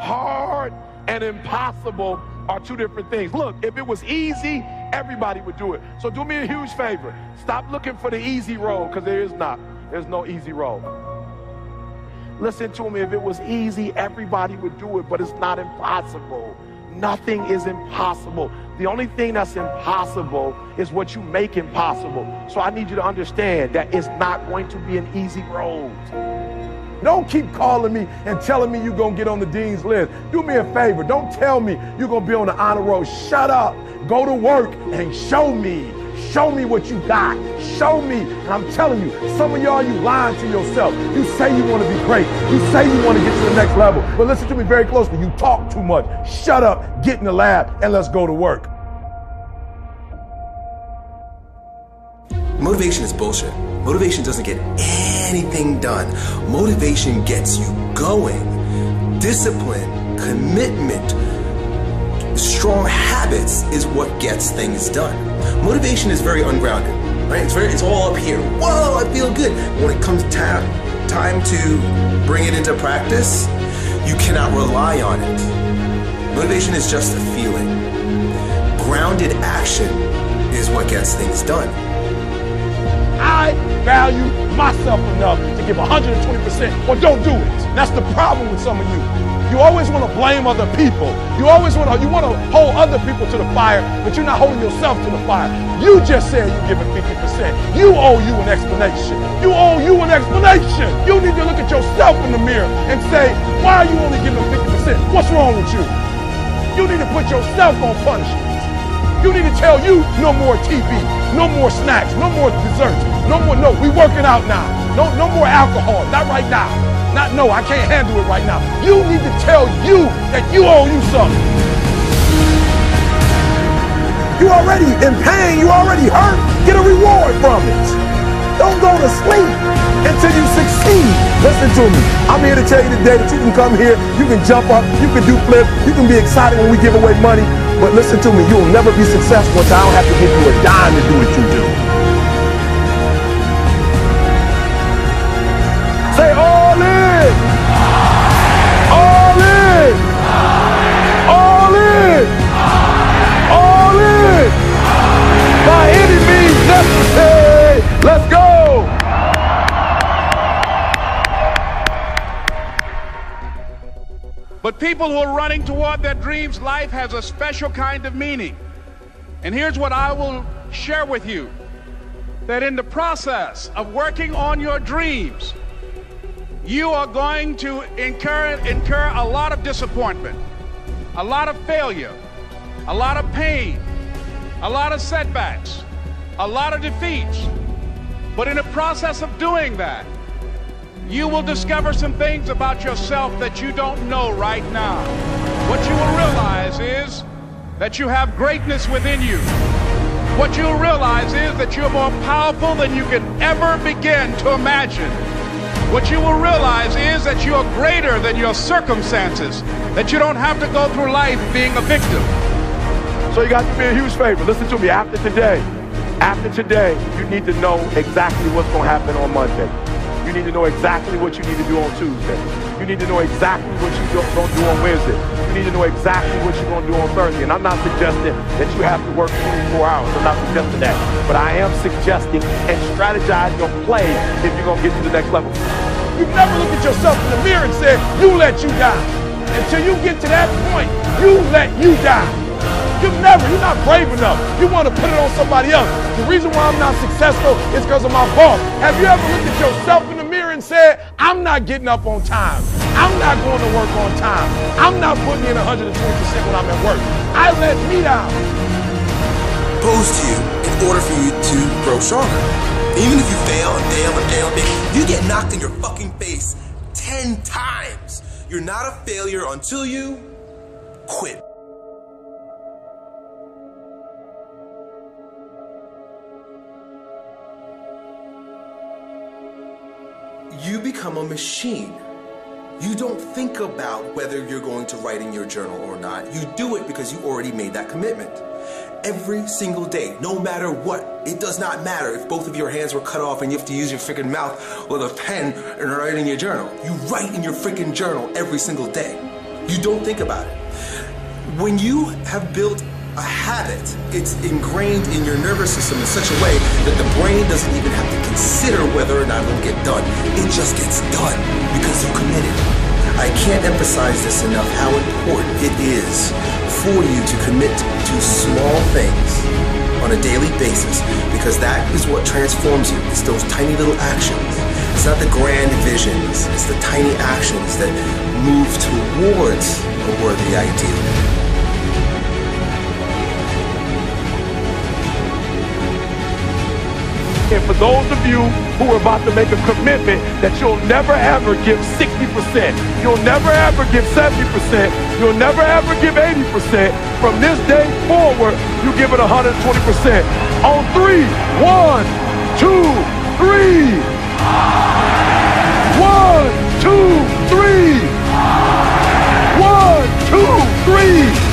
Hard and impossible are two different things. Look, if it was easy, everybody would do it. So do me a huge favor. Stop looking for the easy road because there is not. There's no easy road. Listen to me. If it was easy, everybody would do it, but it's not impossible. Nothing is impossible. The only thing that's impossible is what you make impossible. So I need you to understand that it's not going to be an easy road. Don't keep calling me and telling me you're going to get on the dean's list. Do me a favor. Don't tell me you're going to be on the honor roll. Shut up. Go to work and show me. Show me what you got. Show me. And I'm telling you, some of y'all, you lying to yourself. You say you want to be great. You say you want to get to the next level. But listen to me very closely. You talk too much. Shut up, get in the lab, and let's go to work. Motivation is bullshit. Motivation doesn't get anything done. Motivation gets you going. Discipline, commitment, strong habits is what gets things done. Motivation is very ungrounded, right? It's very, it's all up here. Whoa, I feel good. When it comes time, time to bring it into practice, you cannot rely on it. Motivation is just a feeling. Grounded action is what gets things done. I value myself enough to give 120% or don't do it. That's the problem with some of you. You always want to blame other people. You always want to you want to hold other people to the fire, but you're not holding yourself to the fire. You just said you're giving 50%. You owe you an explanation. You owe you an explanation. You need to look at yourself in the mirror and say, why are you only giving 50%? What's wrong with you? You need to put yourself on punishment. You need to tell you no more TV, no more snacks, no more desserts, no more, no, we working out now. No, no more alcohol, not right now. Not no, I can't handle it right now. You need to tell you that you owe you something. You already in pain, you already hurt. Get a reward from it. Don't go to sleep until you succeed. Listen to me. I'm here to tell you today that you can come here, you can jump up, you can do flips, you can be excited when we give away money. But listen to me, you will never be successful until I don't have to give you a dime to do what you do. People who are running toward their dreams, life has a special kind of meaning. And here's what I will share with you that in the process of working on your dreams, you are going to incur, incur a lot of disappointment, a lot of failure, a lot of pain, a lot of setbacks, a lot of defeats. But in the process of doing that, you will discover some things about yourself that you don't know right now. What you will realize is that you have greatness within you. What you'll realize is that you're more powerful than you can ever begin to imagine. What you will realize is that you are greater than your circumstances, that you don't have to go through life being a victim. So you got to be a huge favor. Listen to me. After today, after today, you need to know exactly what's going to happen on Monday. You need to know exactly what you need to do on Tuesday. You need to know exactly what you're going to do on Wednesday. You need to know exactly what you're going to do on Thursday. And I'm not suggesting that you have to work 24 hours. I'm not suggesting that. But I am suggesting and strategize your play if you're going to get to the next level. You never look at yourself in the mirror and say, you let you die. Until you get to that point, you let you die. You never, you're not brave enough. You want to put it on somebody else. The reason why I'm not successful is because of my boss. Have you ever looked at yourself in the mirror and said, I'm not getting up on time. I'm not going to work on time. I'm not putting in 120% when I'm at work. I let me down. Pose to you in order for you to grow stronger. Even if you fail and fail and fail fail, you get knocked in your fucking face 10 times. You're not a failure until you quit. You become a machine. You don't think about whether you're going to write in your journal or not. You do it because you already made that commitment. Every single day, no matter what. It does not matter if both of your hands were cut off and you have to use your freaking mouth with a pen and write in your journal. You write in your freaking journal every single day. You don't think about it. When you have built a habit, it's ingrained in your nervous system in such a way that the brain doesn't even have to consider whether or not it'll get done. It just gets done because you committed. I can't emphasize this enough how important it is for you to commit to small things on a daily basis because that is what transforms you. It's those tiny little actions. It's not the grand visions, it's the tiny actions that move towards a worthy ideal. And for those of you who are about to make a commitment that you'll never ever give 60%, you'll never ever give 70%, you'll never ever give 80%, from this day forward, you give it 120%. On three, one, two, three. One, two, three. One, two, three.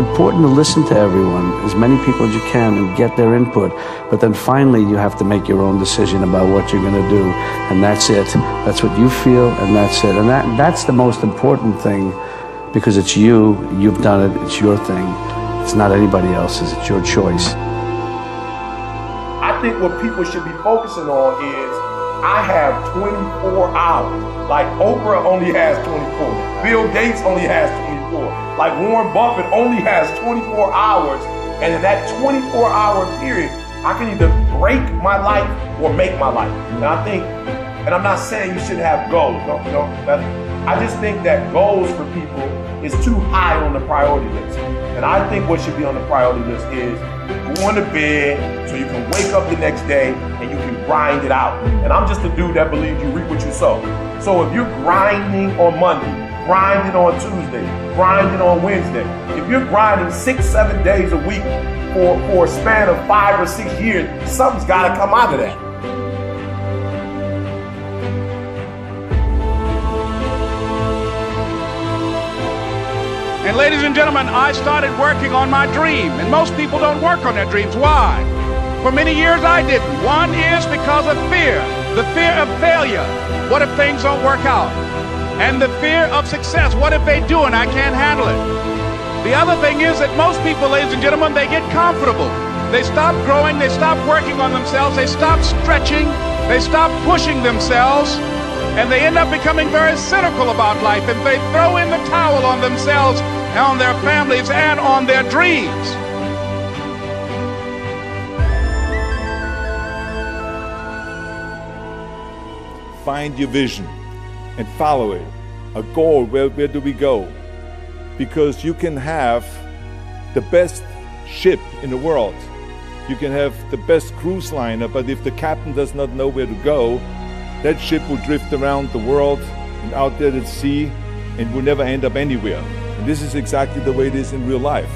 Important to listen to everyone, as many people as you can, and get their input. But then finally, you have to make your own decision about what you're going to do, and that's it. That's what you feel, and that's it. And that, that's the most important thing because it's you, you've done it, it's your thing. It's not anybody else's, it's your choice. I think what people should be focusing on is I have 24 hours. Like Oprah only has 24. Bill Gates only has 24. Like Warren Buffett only has 24 hours, and in that 24 hour period, I can either break my life or make my life. And I think, and I'm not saying you shouldn't have goals. No, no, I just think that goals for people is too high on the priority list. And I think what should be on the priority list is going to bed so you can wake up the next day and you can grind it out. And I'm just a dude that believes you reap what you sow. So if you're grinding on Monday, grinding on Tuesday, grinding on Wednesday. If you're grinding six, seven days a week for, for a span of five or six years, something's got to come out of that. And ladies and gentlemen, I started working on my dream. And most people don't work on their dreams. Why? For many years I didn't. One is because of fear. The fear of failure. What if things don't work out? and the fear of success. What if they do and I can't handle it? The other thing is that most people, ladies and gentlemen, they get comfortable. They stop growing, they stop working on themselves, they stop stretching, they stop pushing themselves, and they end up becoming very cynical about life and they throw in the towel on themselves, on their families, and on their dreams. Find your vision and follow it. A goal, where, where do we go? Because you can have the best ship in the world. You can have the best cruise liner, but if the captain does not know where to go, that ship will drift around the world and out there at sea and will never end up anywhere. And this is exactly the way it is in real life.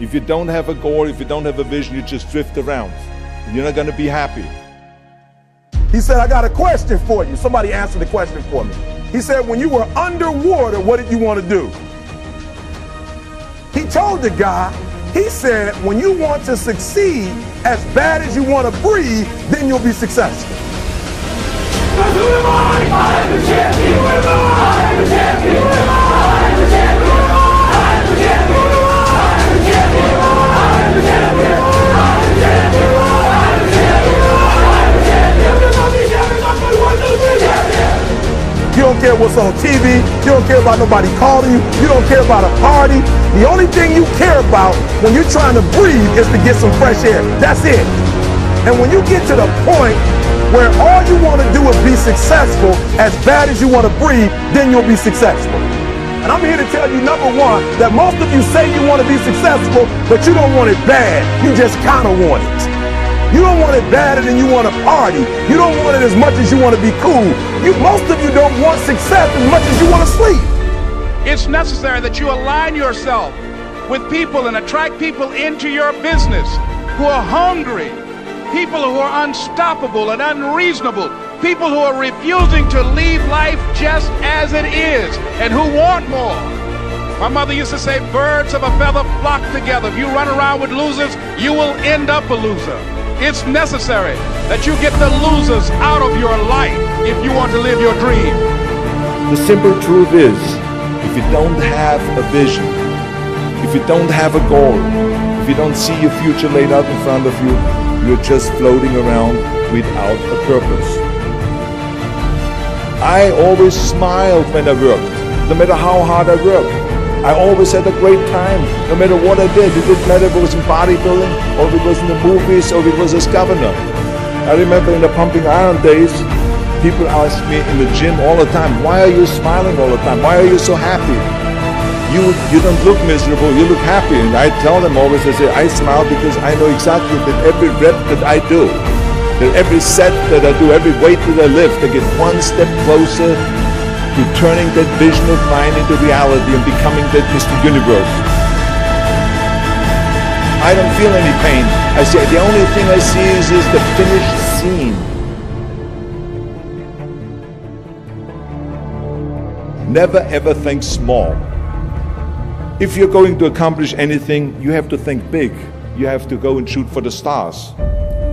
If you don't have a goal, if you don't have a vision, you just drift around. And you're not going to be happy. He said, I got a question for you. Somebody answer the question for me. He said, when you were underwater, what did you want to do? He told the guy, he said, when you want to succeed as bad as you want to breathe, then you'll be successful. who am I? I am the champion. Who am I? I am the champion. Care what's on TV. You don't care about nobody calling you. You don't care about a party. The only thing you care about when you're trying to breathe is to get some fresh air. That's it. And when you get to the point where all you want to do is be successful as bad as you want to breathe, then you'll be successful. And I'm here to tell you, number one, that most of you say you want to be successful, but you don't want it bad. You just kind of want it. You don't want it badder than you want to party. You don't want it as much as you want to be cool. You, most of you don't want success as much as you want to sleep. It's necessary that you align yourself with people and attract people into your business who are hungry, people who are unstoppable and unreasonable, people who are refusing to leave life just as it is and who want more. My mother used to say, birds of a feather flock together. If you run around with losers, you will end up a loser. It's necessary that you get the losers out of your life if you want to live your dream. The simple truth is, if you don't have a vision, if you don't have a goal, if you don't see your future laid out in front of you, you're just floating around without a purpose. I always smiled when I worked, no matter how hard I worked. I always had a great time, no matter what I did. It didn't matter if it was in bodybuilding, or if it was in the movies, or if it was as governor. I remember in the pumping iron days, people ask me in the gym all the time, why are you smiling all the time? Why are you so happy? You, you don't look miserable, you look happy. And I tell them always, I say, I smile because I know exactly that every rep that I do, that every set that I do, every weight that I lift, I get one step closer to turning that vision of mine into reality and becoming that Mr. Universe. I don't feel any pain. I say the only thing I see is, is the finished scene. Never ever think small. If you're going to accomplish anything, you have to think big. You have to go and shoot for the stars.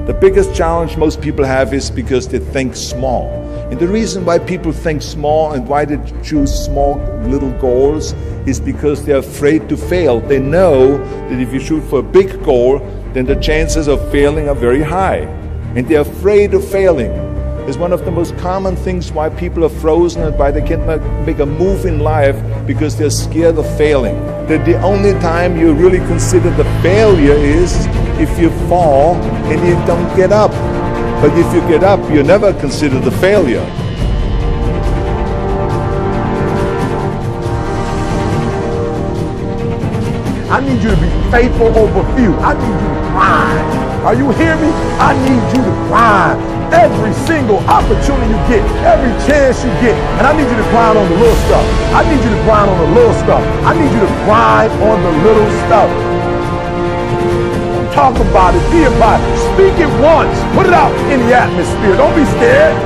The biggest challenge most people have is because they think small. And the reason why people think small and why they choose small little goals is because they're afraid to fail. They know that if you shoot for a big goal, then the chances of failing are very high. And they're afraid of failing. It's one of the most common things why people are frozen and why they can't make a move in life because they're scared of failing. That the only time you really consider the failure is if you fall and you don't get up. But if you get up, you never consider the failure. I need you to be faithful over few. I need you to grind. Are you hearing me? I need you to grind. Every single opportunity you get, every chance you get, and I need you to grind on the little stuff. I need you to grind on the little stuff. I need you to grind on the little stuff. Talk about it, be about it, speak it once, put it out in the atmosphere. Don't be scared.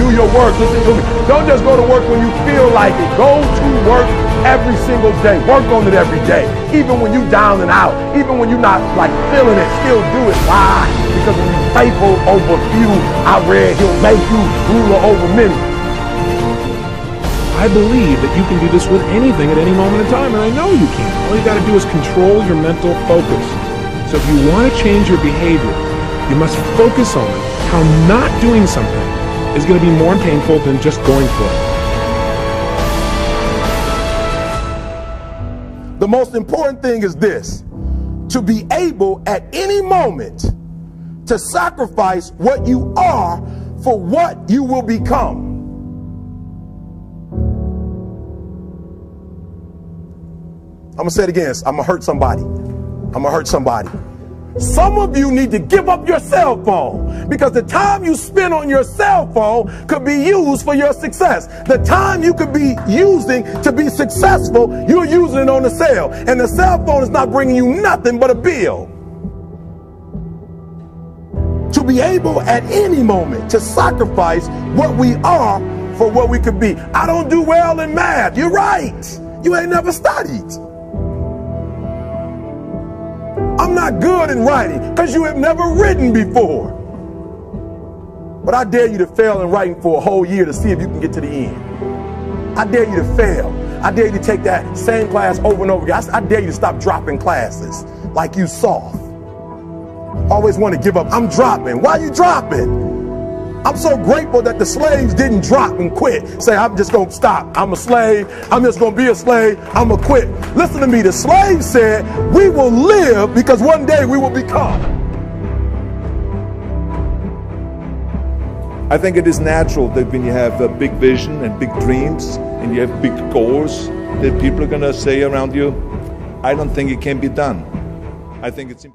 Do your work, listen to me. Don't just go to work when you feel like it. Go to work every single day. Work on it every day. Even when you down and out, even when you're not like feeling it, still do it. Why? Because when you're faithful over few, I read he'll make you ruler over many. I believe that you can do this with anything at any moment in time, and I know you can. All you got to do is control your mental focus. So if you want to change your behavior, you must focus on how not doing something is going to be more painful than just going for it. The most important thing is this to be able at any moment to sacrifice what you are for what you will become. I'm gonna say it again. I'm gonna hurt somebody. I'm gonna hurt somebody. Some of you need to give up your cell phone because the time you spend on your cell phone could be used for your success. The time you could be using to be successful, you're using it on the cell. And the cell phone is not bringing you nothing but a bill. To be able at any moment to sacrifice what we are for what we could be. I don't do well in math. You're right. You ain't never studied. I'm not good in writing because you have never written before. But I dare you to fail in writing for a whole year to see if you can get to the end. I dare you to fail. I dare you to take that same class over and over again. I, I dare you to stop dropping classes like you soft. Always want to give up. I'm dropping. Why are you dropping? I'm so grateful that the slaves didn't drop and quit. Say, I'm just going to stop. I'm a slave. I'm just going to be a slave. I'm going to quit. Listen to me. The slaves said, we will live because one day we will become. I think it is natural that when you have a big vision and big dreams and you have big goals, that people are going to say around you, I don't think it can be done. I think it's